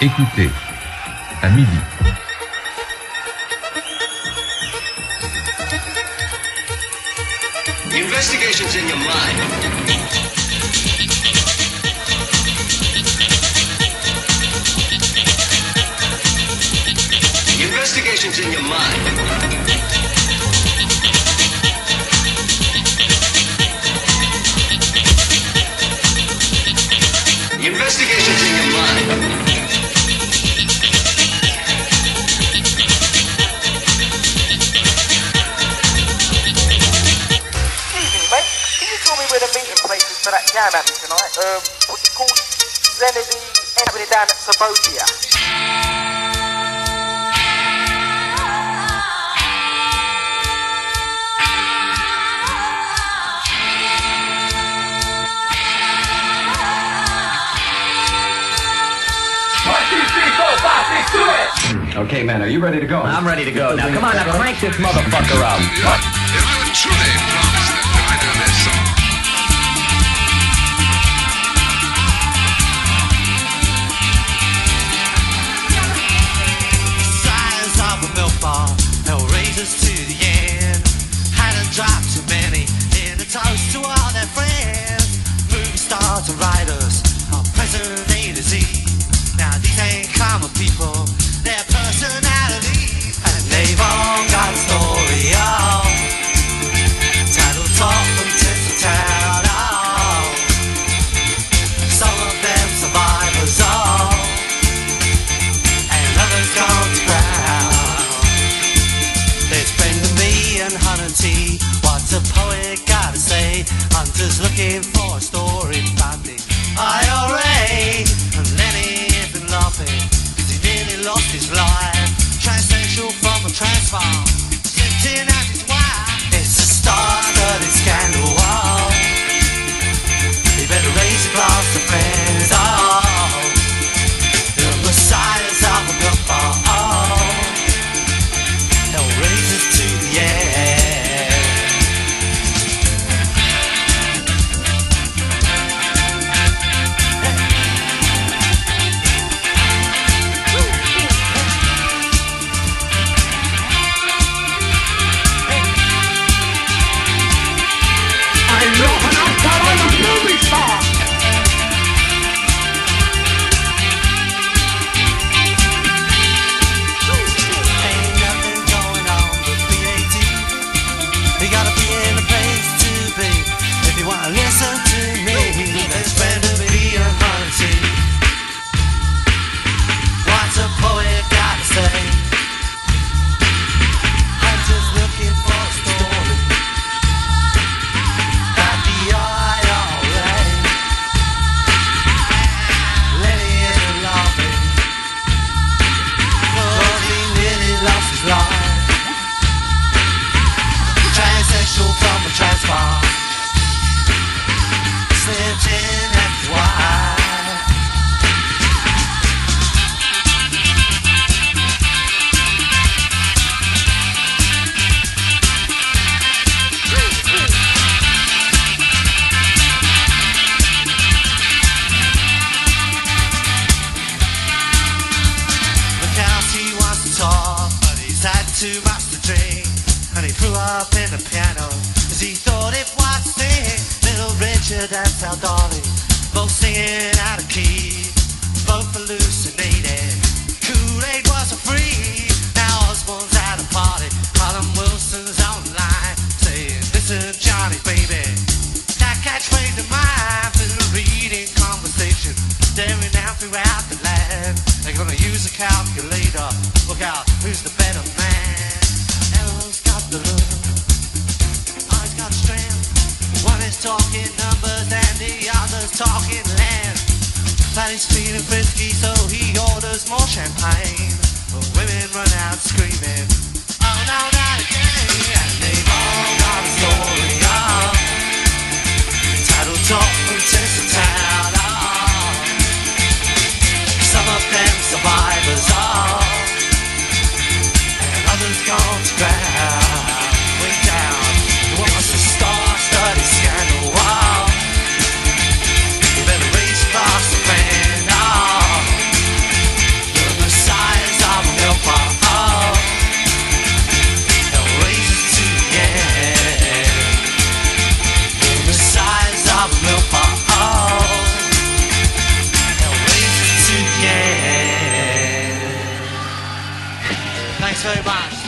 Écoutez, à midi. Investigation's in your mind. Is for that jam happening tonight? Um, what's it called? Zenity happening down at Sabotia. Okay, man, are you ready to go? I'm ready to go now. Come on, now crank this motherfucker up. If I were truly writers are present A to Z. Now these ain't common people, they're personalities. And they've all got a story, oh. Title talk from town to town, oh. Some of them survivors, oh and others gone to ground. There's Brendan Behan and Hunter T. What's a poet gotta say? Hunter's looking a too much to drink. And he threw up in the piano as he thought it was sing. Little Richard and Sal Dali, both singing out of key, both hallucinated. Kool-Aid wasn't free. Now Osborne's at a party, Colin Wilson's online, saying, Listen, Johnny, baby. That catchphrase of mine the reading conversation, staring out throughout the land. They're gonna use a calculator. Look out, who's the better talking land. Paddy's feeling frisky, so he orders more champagne. But women run out screaming, Oh no, not again! And they've all got a story, oh. Title talk from town to oh. Some of them survivors, oh. 对吧